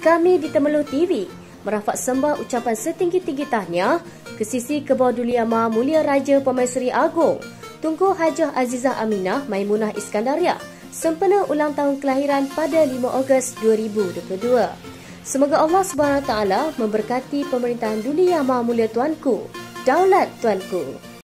Kami di Temeluh TV merafak sembah ucapan setinggi-tinggi tahniah ke sisi kebawah duliama Mulia Raja Pemaisuri Agong Tunku Hajah Azizah Aminah Maimunah Iskandaria sempena ulang tahun kelahiran pada 5 Ogos 2022. Semoga Allah SWT memberkati pemerintahan duliama Mulia Tuanku, Daulat Tuanku.